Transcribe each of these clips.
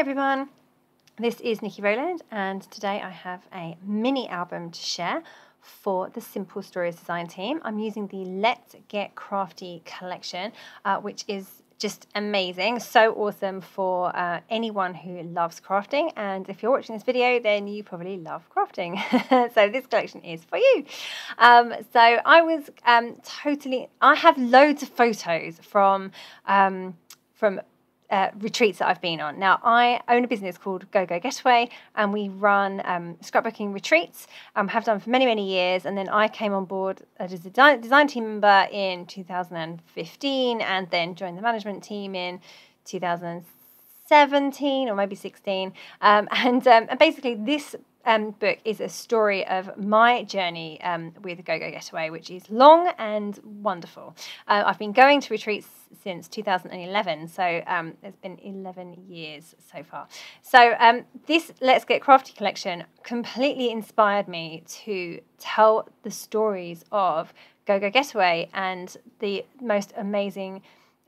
everyone, this is Niki Rowland, and today I have a mini album to share for the Simple Stories design team. I'm using the Let's Get Crafty collection, uh, which is just amazing, so awesome for uh, anyone who loves crafting. And if you're watching this video, then you probably love crafting. so this collection is for you. Um, so I was um, totally, I have loads of photos from um, from uh, retreats that I've been on. Now, I own a business called GoGo Getaway, and we run um, scrapbooking retreats. Um, have done for many, many years. And then I came on board as a design, design team member in 2015, and then joined the management team in 2017 or maybe 16. Um, and, um, and basically, this um, book is a story of my journey um, with GoGo Getaway, which is long and wonderful. Uh, I've been going to retreats since 2011, so um, it's been 11 years so far. So um, this Let's Get Crafty collection completely inspired me to tell the stories of GoGo Getaway and the most amazing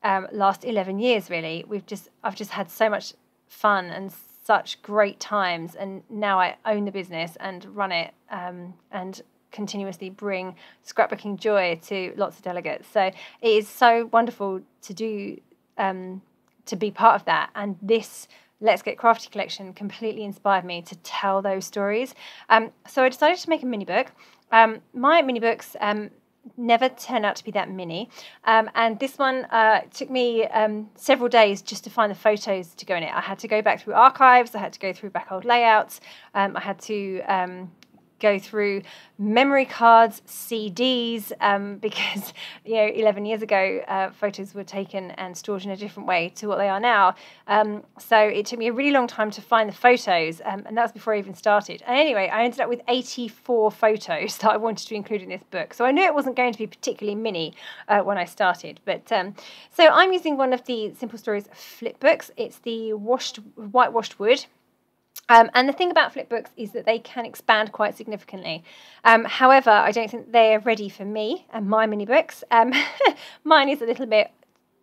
um, last 11 years. Really, we've just I've just had so much fun and such great times, and now I own the business and run it, um, and continuously bring scrapbooking joy to lots of delegates. So it is so wonderful to do um, to be part of that, and this. Let's Get Crafty collection completely inspired me to tell those stories. Um, so I decided to make a mini book. Um, my mini books um, never turn out to be that mini. Um, and this one uh, took me um, several days just to find the photos to go in it. I had to go back through archives, I had to go through back old layouts, um, I had to um, go through memory cards, CDs, um, because you know, 11 years ago, uh, photos were taken and stored in a different way to what they are now. Um, so it took me a really long time to find the photos, um, and that was before I even started. And anyway, I ended up with 84 photos that I wanted to include in this book. So I knew it wasn't going to be particularly mini uh, when I started. But um, so I'm using one of the Simple Stories flip books. It's the washed whitewashed wood. Um, and the thing about flipbooks is that they can expand quite significantly. Um, however, I don't think they're ready for me and my mini books. Um, mine is a little bit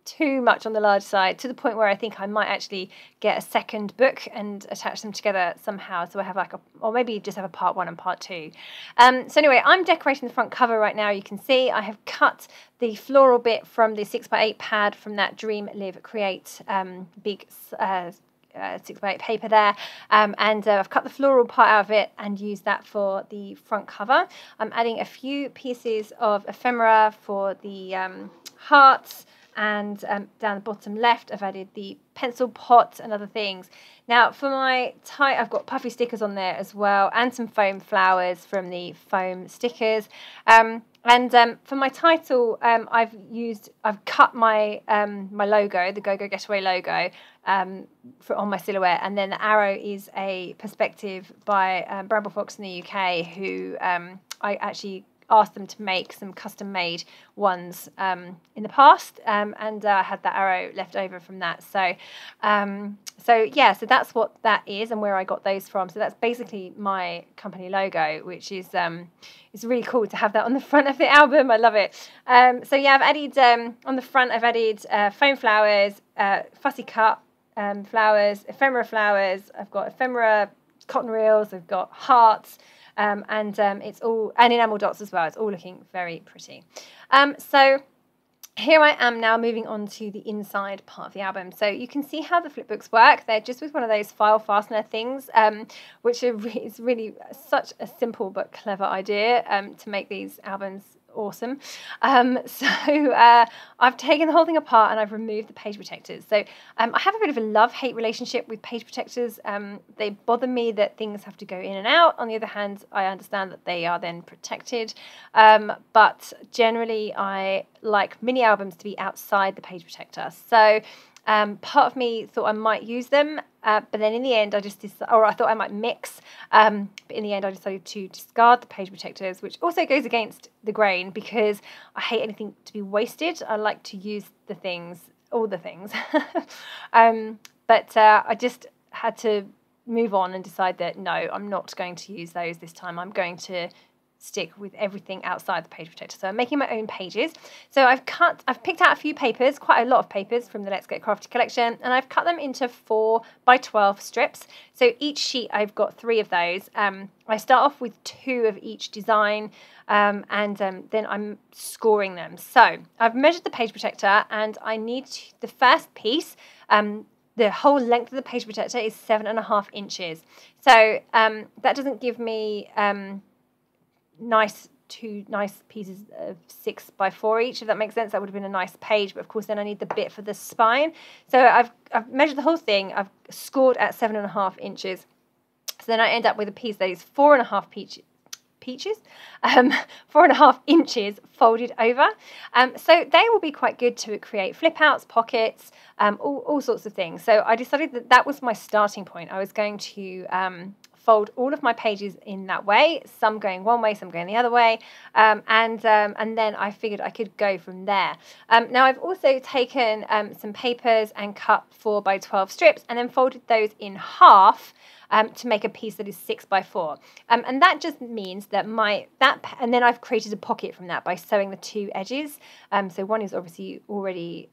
too much on the large side to the point where I think I might actually get a second book and attach them together somehow. So I have like a, or maybe just have a part one and part two. Um, so anyway, I'm decorating the front cover right now. You can see I have cut the floral bit from the six by eight pad from that Dream Live Create um, big uh, uh, six by eight paper there um, and uh, I've cut the floral part out of it and used that for the front cover. I'm adding a few pieces of ephemera for the um, hearts and um, down the bottom left I've added the pencil pot and other things. Now for my tie I've got puffy stickers on there as well and some foam flowers from the foam stickers. Um, and um, for my title, um, I've used, I've cut my um, my logo, the GoGo Getaway logo, um, for on my silhouette, and then the arrow is a Perspex by um, Bramble Fox in the UK, who um, I actually asked them to make some custom made ones um, in the past, um, and I uh, had that arrow left over from that. So, um, so yeah, so that's what that is and where I got those from. So that's basically my company logo, which is um, really cool to have that on the front of the album. I love it. Um, so yeah, I've added um, on the front. I've added uh, foam flowers, uh, fussy cut flowers, ephemera flowers. I've got ephemera cotton reels. I've got hearts. Um, and um, it's all and enamel dots as well. It's all looking very pretty. Um, so here I am now moving on to the inside part of the album. So you can see how the flipbooks work. They're just with one of those file fastener things, um, which is really such a simple but clever idea um, to make these albums awesome. Um, so uh, I've taken the whole thing apart and I've removed the page protectors. So um, I have a bit of a love-hate relationship with page protectors. Um, they bother me that things have to go in and out. On the other hand, I understand that they are then protected. Um, but generally, I like mini albums to be outside the page protector. So um, part of me thought I might use them, uh, but then in the end, I just or I thought I might mix. Um, but in the end, I decided to discard the page protectors, which also goes against the grain because I hate anything to be wasted. I like to use the things, all the things. um, but uh, I just had to move on and decide that no, I'm not going to use those this time. I'm going to stick with everything outside the page protector. So I'm making my own pages. So I've cut, I've picked out a few papers, quite a lot of papers from the Let's Get Crafty collection, and I've cut them into four by 12 strips. So each sheet, I've got three of those. Um, I start off with two of each design, um, and um, then I'm scoring them. So I've measured the page protector, and I need to, the first piece, um, the whole length of the page protector is seven and a half inches. So um, that doesn't give me um, nice two nice pieces of six by four each, if that makes sense. That would have been a nice page, but of course then I need the bit for the spine. So I've, I've measured the whole thing, I've scored at seven and a half inches. So then I end up with a piece that is four and a half peach, peaches, um, four and a half inches folded over. Um, so they will be quite good to create flip outs, pockets, um, all, all sorts of things. So I decided that that was my starting point. I was going to um, fold all of my pages in that way, some going one way, some going the other way, um, and um, and then I figured I could go from there. Um, now I've also taken um, some papers and cut four by 12 strips and then folded those in half um, to make a piece that is six by four. Um, and that just means that my, that, and then I've created a pocket from that by sewing the two edges. So one is obviously already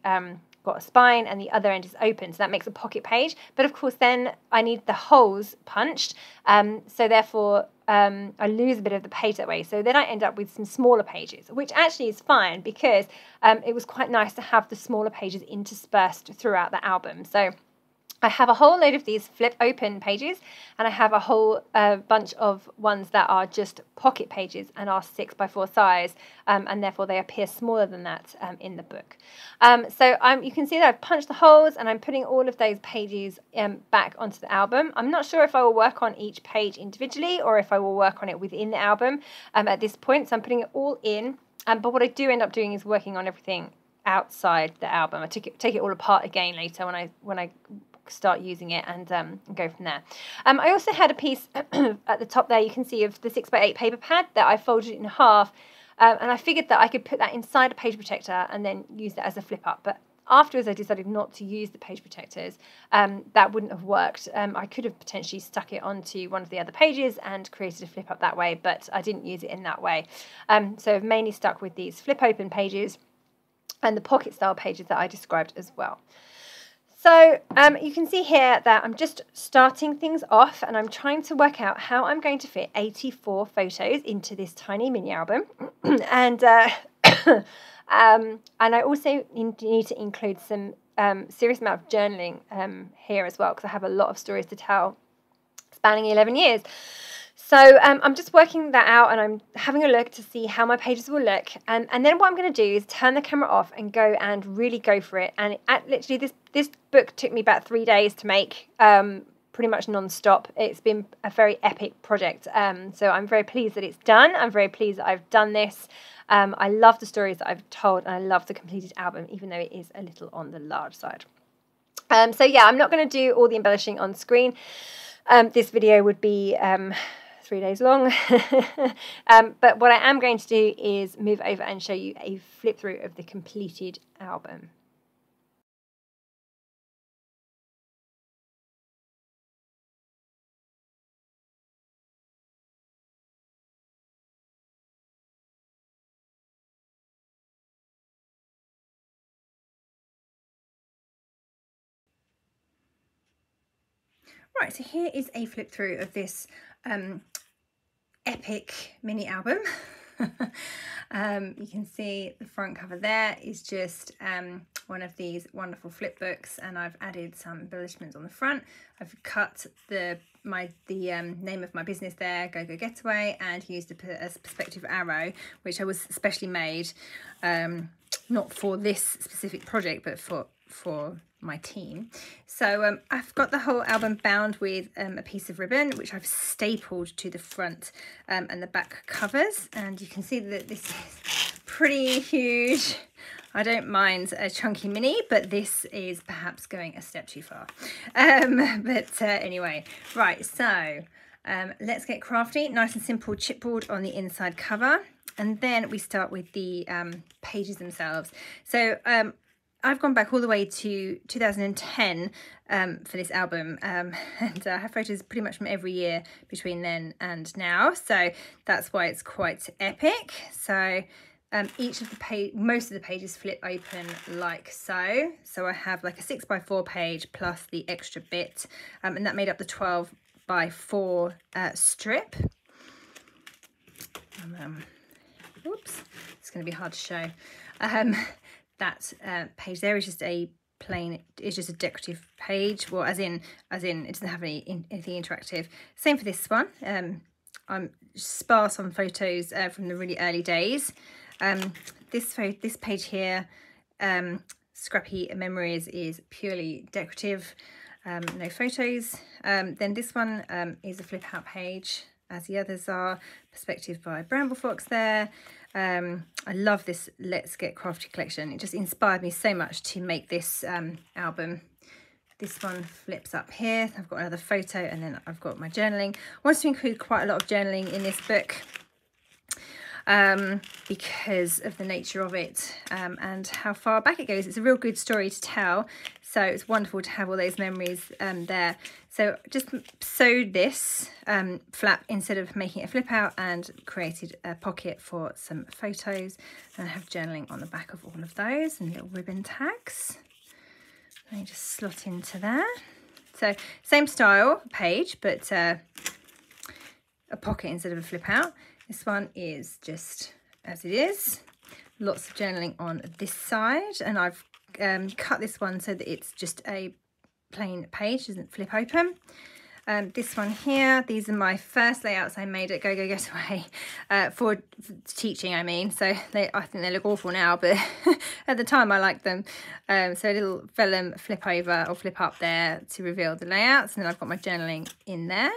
got a spine and the other end is open. So that makes a pocket page. But of course, then I need the holes punched. Um, so therefore, um, I lose a bit of the page that way. So then I end up with some smaller pages, which actually is fine because um, it was quite nice to have the smaller pages interspersed throughout the album. So I have a whole load of these flip open pages and I have a whole uh, bunch of ones that are just pocket pages and are six by four size um, and therefore they appear smaller than that um, in the book. Um, so you can see that I've punched the holes and I'm putting all of those pages um, back onto the album. I'm not sure if I will work on each page individually or if I will work on it within the album um, at this point. So I'm putting it all in um, but what I do end up doing is working on everything outside the album. I take it, take it all apart again later when I when I start using it and um, go from there. Um, I also had a piece at the top there you can see of the 6x8 paper pad that I folded in half um, and I figured that I could put that inside a page protector and then use that as a flip up but afterwards I decided not to use the page protectors um, that wouldn't have worked um, I could have potentially stuck it onto one of the other pages and created a flip up that way but I didn't use it in that way um, so I've mainly stuck with these flip open pages and the pocket style pages that I described as well. So um, you can see here that I'm just starting things off and I'm trying to work out how I'm going to fit 84 photos into this tiny mini album. and uh, um, and I also need to include some um, serious amount of journaling um, here as well because I have a lot of stories to tell spanning 11 years. So um, I'm just working that out and I'm having a look to see how my pages will look. And, and then what I'm going to do is turn the camera off and go and really go for it. And at, literally this, this book took me about three days to make, um, pretty much non-stop. It's been a very epic project. Um, so I'm very pleased that it's done. I'm very pleased that I've done this. Um, I love the stories that I've told and I love the completed album, even though it is a little on the large side. Um, so yeah, I'm not going to do all the embellishing on screen. Um, this video would be um, three days long. um, but what I am going to do is move over and show you a flip through of the completed album. Right, so here is a flip through of this um, epic mini album. um, you can see the front cover there is just um, one of these wonderful flip books and I've added some embellishments on the front. I've cut the my the um, name of my business there, GoGo Getaway, and used a, a Perspex arrow, which I was specially made, um, not for this specific project, but for for my team. So um, I've got the whole album bound with um, a piece of ribbon, which I've stapled to the front um, and the back covers. And you can see that this is pretty huge. I don't mind a chunky mini, but this is perhaps going a step too far. Um, but uh, anyway, right, so um, let's get crafty. Nice and simple chipboard on the inside cover. And then we start with the um, pages themselves. So I've gone back all the way to 2010 um, for this album um, and uh, I have photos pretty much from every year between then and now so that's why it's quite epic. So um, each of the page most of the pages flip open like so. So I have like a six by four page plus the extra bit um, and that made up the 12 by 4 uh, strip. Um, oops it's going to be hard to show. Um, that uh, page there is just a plain it's just a decorative page. Well as in as in it doesn't have any in, anything interactive. Same for this one. Um i'm sparse on photos uh, from the really early days. Um this photo this page here um scrappy memories is purely decorative um no photos. Um then this one um is a flip out page as the others are. Perspex by bramble fox there um, I love this Let's Get Crafty collection. It just inspired me so much to make this um, album. This one flips up here. I've got another photo and then I've got my journaling. I want to include quite a lot of journaling in this book um, because of the nature of it um, and how far back it goes. It's a real good story to tell. So it's wonderful to have all those memories um, there. So just sewed this um, flap instead of making a flip out and created a pocket for some photos. And I have journaling on the back of all of those and little ribbon tags. They just slot into there. So same style page, but uh, a pocket instead of a flip out. This one is just as it is. Lots of journaling on this side and I've um, cut this one so that it's just a plain page, doesn't flip open. Um, this one here, these are my first layouts I made at GoGo Getaway uh, for, for, teaching, I mean. So they, I think they look awful now, but at the time I liked them. Um, so a little vellum flip over or flip up there to reveal the layouts. And then I've got my journaling in there.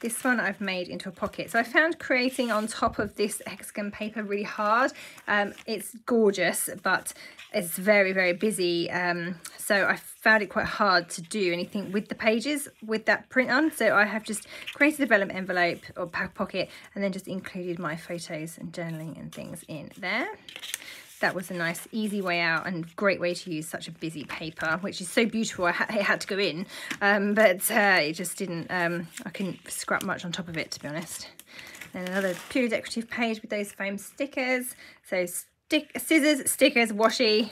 This one I've made into a pocket. So I found creating on top of this hexagon paper really hard. Um, it's gorgeous, but it's very, very busy. Um, so I found it quite hard to do anything with the pages with that print on. So I have just created a vellum envelope or pack pocket and then just included my photos and journaling and things in there that was a nice easy way out and great way to use such a busy paper which is so beautiful I ha it had to go in. Um, but uh, it just didn't um, I couldn't scrap much on top of it to be honest. Then another purely decorative page with those foam stickers. So stick scissors stickers washi.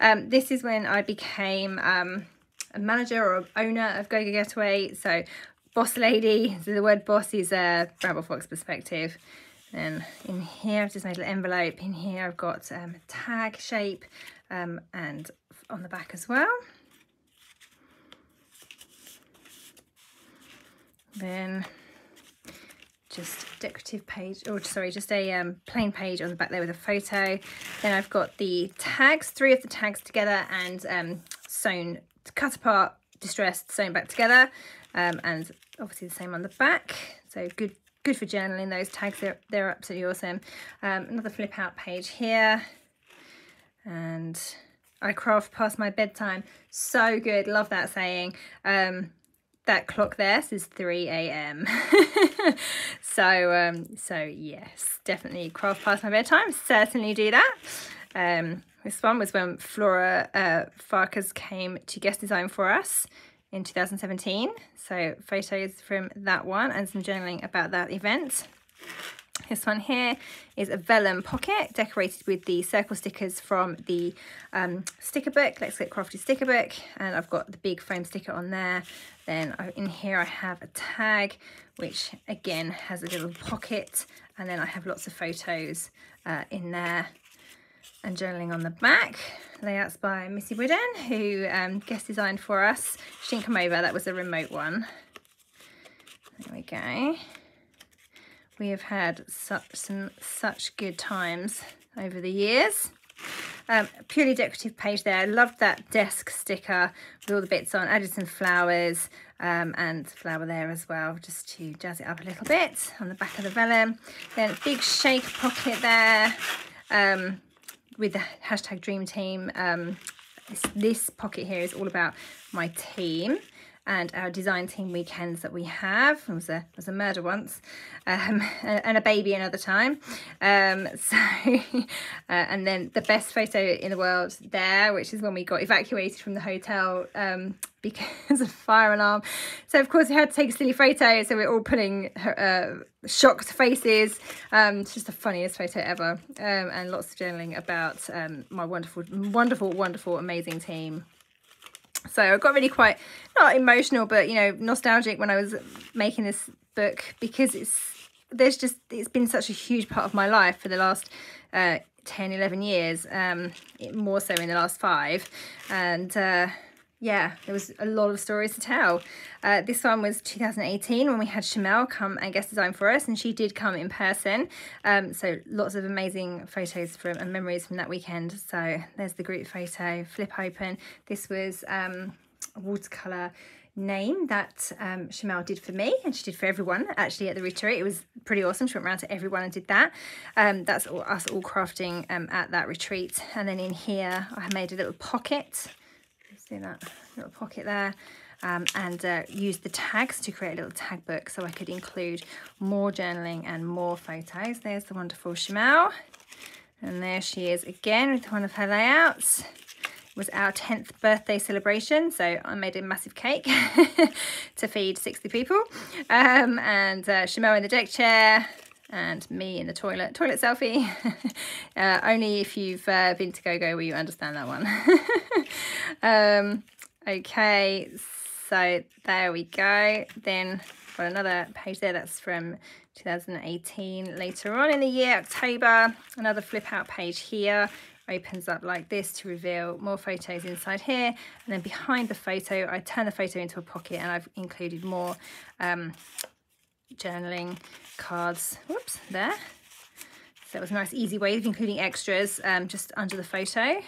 Um, this is when I became um, a manager or owner of GoGo Getaway. So boss lady so the word boss is a Bramble Fox Perspex then in here I've just made an envelope. In here I've got um, tag shape um, and on the back as well. Then just decorative page, or sorry, just a um, plain page on the back there with a photo. Then I've got the tags, three of the tags together and um, sewn, cut apart, distressed, sewn back together. Um, and obviously the same on the back. So good good for journaling those tags they're, they're absolutely awesome. Um, another flip out page here and I craft past my bedtime. So good love that saying. Um, that clock there says 3 a.m so um, so yes definitely craft past my bedtime certainly do that. Um, this one was when Flora uh, Farkas came to guest design for us in 2017. So photos from that one and some journaling about that event. This one here is a vellum pocket decorated with the circle stickers from the um, sticker book, Let's Get Crafty sticker book. And I've got the big foam sticker on there. Then in here I have a tag, which again has a little pocket. And then I have lots of photos uh, in there and journaling on the back. Layouts by Missy Wooden, who um, guest designed for us. She didn't come over, that was a remote one. There we go. We have had such some such good times over the years. Um, purely decorative page there. I loved that desk sticker with all the bits on. Added some flowers um, and flower there as well, just to jazz it up a little bit on the back of the vellum. Then big shake pocket there. Um, with the hashtag dream team um, this, this, pocket here is all about my team and our design team weekends that we have. Was a, was a murder once um, and a baby another time. Um, so, uh, and then the best photo in the world there, which is when we got evacuated from the hotel um, because of fire alarm. So of course we had to take silly photo. So we're all putting uh, shocked faces. Um, it's just the funniest photo ever. Um, and lots of journaling about um, my wonderful, wonderful, wonderful, amazing team. So I got really quite, not emotional, but, you know, nostalgic when I was making this book because it's, there's just, it's been such a huge part of my life for the last uh, 10, 11 years, um, more so in the last five. And, uh, yeah, there was a lot of stories to tell. Uh, this one was 2018 when we had Shimelle come and guest design for us, and she did come in person. Um, so lots of amazing photos from and memories from that weekend. So there's the group photo, flip open. This was um, watercolour name that um, Shimelle did for me and she did for everyone actually at the retreat. It was pretty awesome. She went around to everyone and did that. Um, that's all, us all crafting um, at that retreat. And then in here I made a little pocket see that little pocket there um, and uh, use the tags to create a little tag book so I could include more journaling and more photos. There's the wonderful Shimelle and there she is again with one of her layouts. It was our 10th birthday celebration so I made a massive cake to feed 60 people um, and uh, in the deck chair and me in the toilet. Toilet selfie. uh, only if you've uh, been to GoGo will you understand that one. um, okay, so there we go. Then got another page there that's from 2018 later on in the year, October. Another flip out page here opens up like this to reveal more photos inside here and then behind the photo I turn the photo into a pocket and I've included more um, journaling cards, whoops, there. So it was a nice easy way of including extras um, just under the photo.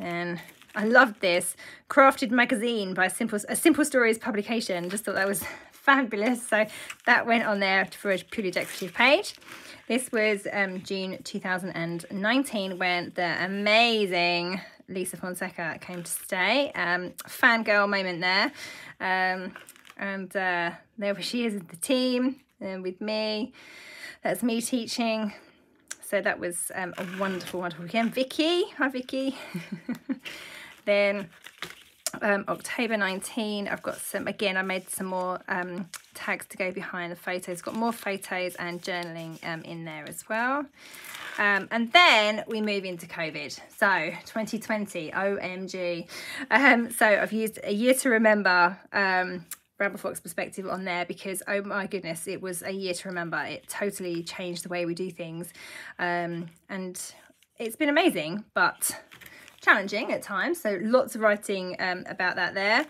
And I loved this, Crafted Magazine by Simple, a Simple Stories publication. Just thought that was fabulous. So that went on there for a purely decorative page. This was um, June 2019 when the amazing Lisa Fonseca came to stay. Um, fangirl moment there. Um, and uh, there she is with the team and with me. That's me teaching. So that was um, a wonderful, wonderful weekend. Vicky, hi Vicky. then um, October 19, I've got some, again, I made some more um, tags to go behind the photos. Got more photos and journaling um, in there as well. Um, and then we move into COVID. So 2020, OMG. Um, so I've used a year to remember um, Bramble Fox Perspex on there because oh my goodness it was a year to remember it totally changed the way we do things um, and it's been amazing but challenging at times so lots of writing um, about that there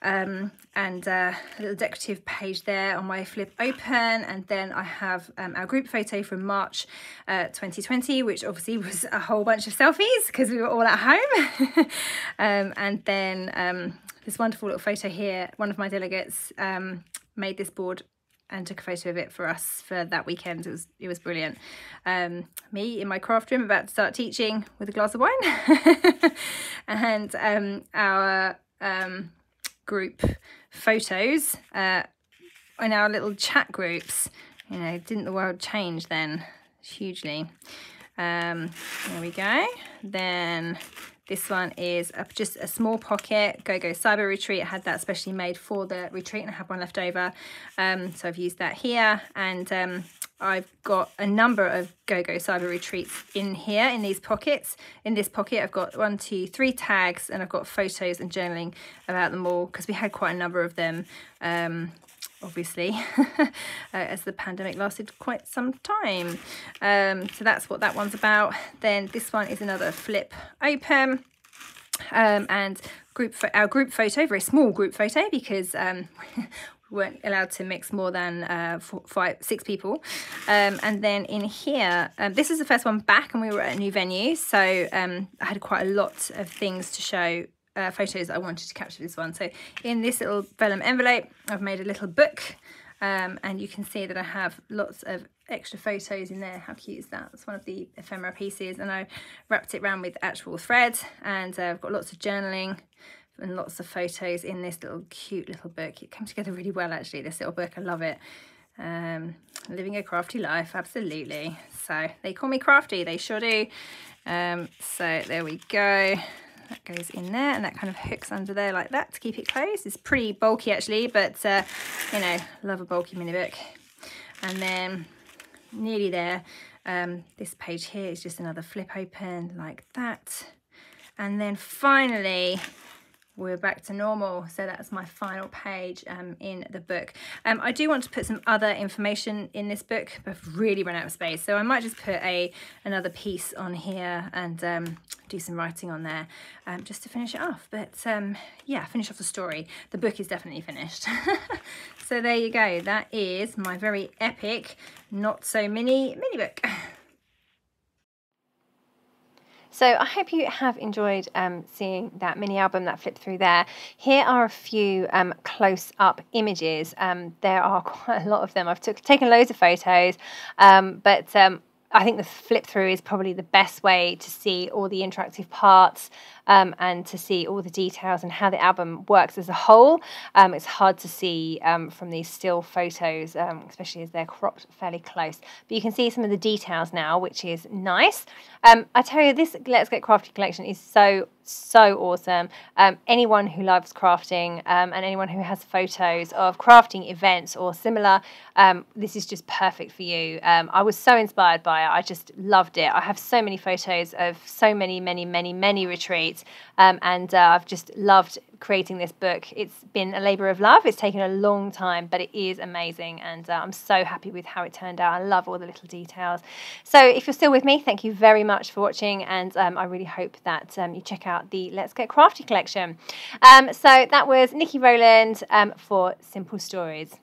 um, and uh, a little decorative page there on my flip open and then I have um, our group photo from March uh, 2020 which obviously was a whole bunch of selfies because we were all at home um, and then um, this wonderful little photo here. One of my delegates um, made this board and took a photo of it for us for that weekend. It was it was brilliant. Um, me in my craft room about to start teaching with a glass of wine, and um, our um, group photos uh, in our little chat groups. You know, didn't the world change then hugely? Um, there we go. Then this one is a, just a small pocket, Go-Go Cyber Retreat. I had that specially made for the retreat and I have one left over. Um, so I've used that here. And um, I've got a number of Go-Go Cyber Retreats in here, in these pockets. In this pocket, I've got one, two, three tags, and I've got photos and journaling about them all, because we had quite a number of them, um, obviously, uh, as the pandemic lasted quite some time. Um, so that's what that one's about. Then this one is another flip open. Um, and group our group photo, very small group photo because um, we weren't allowed to mix more than uh, four, five, six people. Um, and then in here, um, this is the first one back and we were at a new venue. So um, I had quite a lot of things to show, uh, photos I wanted to capture this one. So in this little vellum envelope, I've made a little book um, and you can see that I have lots of extra photos in there. How cute is that? It's one of the ephemera pieces and I wrapped it around with actual thread and uh, I've got lots of journaling and lots of photos in this little cute little book. It came together really well actually, this little book, I love it. Um, living a crafty life, absolutely. So they call me crafty, they sure do. Um, so there we go. That goes in there and that kind of hooks under there like that to keep it closed. It's pretty bulky actually, but uh, you know, love a bulky mini book. And then nearly there, um, this page here is just another flip open like that. And then finally, we're back to normal. So that's my final page um, in the book. Um, I do want to put some other information in this book, but I've really run out of space. So I might just put a another piece on here and um, do some writing on there um, just to finish it off. But um, yeah, finish off the story. The book is definitely finished. so there you go. That is my very epic, not so mini mini book. So I hope you have enjoyed um, seeing that mini album that flipped through there. Here are a few um, close-up images. Um, there are quite a lot of them. I've took, taken loads of photos, um, but um, I think the flip through is probably the best way to see all the interactive parts um, and to see all the details and how the album works as a whole. Um, it's hard to see um, from these still photos, um, especially as they're cropped fairly close. But you can see some of the details now, which is nice. Um, I tell you, this Let's Get Crafty collection is so so awesome. Um, anyone who loves crafting um, and anyone who has photos of crafting events or similar, um, this is just perfect for you. I was so inspired by it. I just loved it. I have so many photos of so many, many, many, many retreats, um, and uh, I've just loved creating this book. It's been a labour of love. It's taken a long time, but it is amazing, and uh, I'm so happy with how it turned out. I love all the little details. So if you're still with me, thank you very much for watching, and um, I really hope that um, you check out the Let's Get Crafty collection. Um, so that was Niki Rowland um, for Simple Stories.